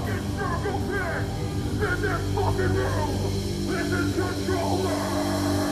fucking circle pit! This is fucking room! This is control room!